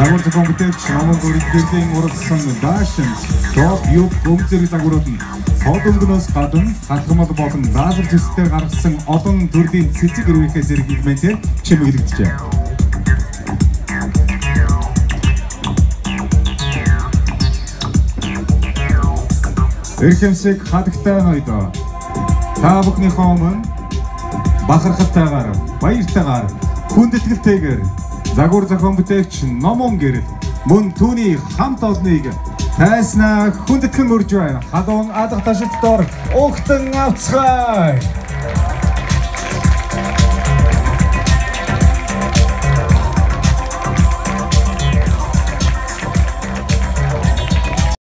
зохион бүтээгч Номон Гөрөлдөрлийн уралсан Daashins топ юг гомцэр загварууд нь хол өнгөнөөс гадна хатгамал болон лазер төстэй гаргасан олон төрлийн цэцэг өрөөхөө зэрэг элементээр чимэглэгдэжээ. Эрхэмсэг хадагтай ноёдоо. Та бүхнийхөө өмнө бахархалтайгаар, баяртайгаар, хүндэтгэлтэйгээр загвар зохион бүтээгч Номон гэрэл мөн түүний хамт олныг тайснаа хүндэтгэн үрж байна. Халуун адах ташид дор угтан авцгай.